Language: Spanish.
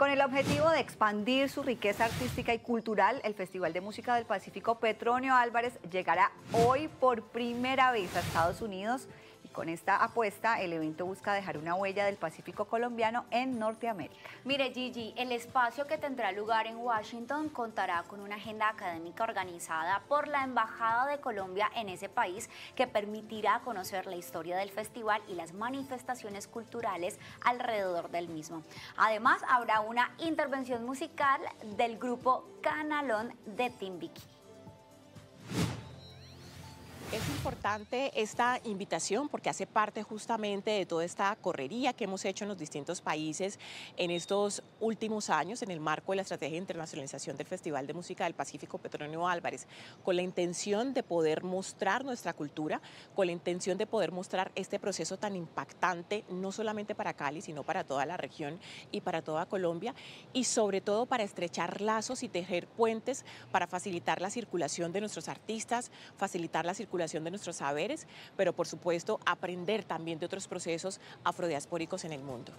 Con el objetivo de expandir su riqueza artística y cultural, el Festival de Música del Pacífico Petronio Álvarez llegará hoy por primera vez a Estados Unidos con esta apuesta, el evento busca dejar una huella del Pacífico colombiano en Norteamérica. Mire, Gigi, el espacio que tendrá lugar en Washington contará con una agenda académica organizada por la Embajada de Colombia en ese país que permitirá conocer la historia del festival y las manifestaciones culturales alrededor del mismo. Además, habrá una intervención musical del grupo Canalón de Timbiqui. Importante esta invitación porque hace parte justamente de toda esta correría que hemos hecho en los distintos países en estos últimos años en el marco de la estrategia de internacionalización del Festival de Música del Pacífico Petronio Álvarez, con la intención de poder mostrar nuestra cultura, con la intención de poder mostrar este proceso tan impactante, no solamente para Cali, sino para toda la región y para toda Colombia, y sobre todo para estrechar lazos y tejer puentes para facilitar la circulación de nuestros artistas, facilitar la circulación nuestros saberes, pero por supuesto aprender también de otros procesos afrodiaspóricos en el mundo.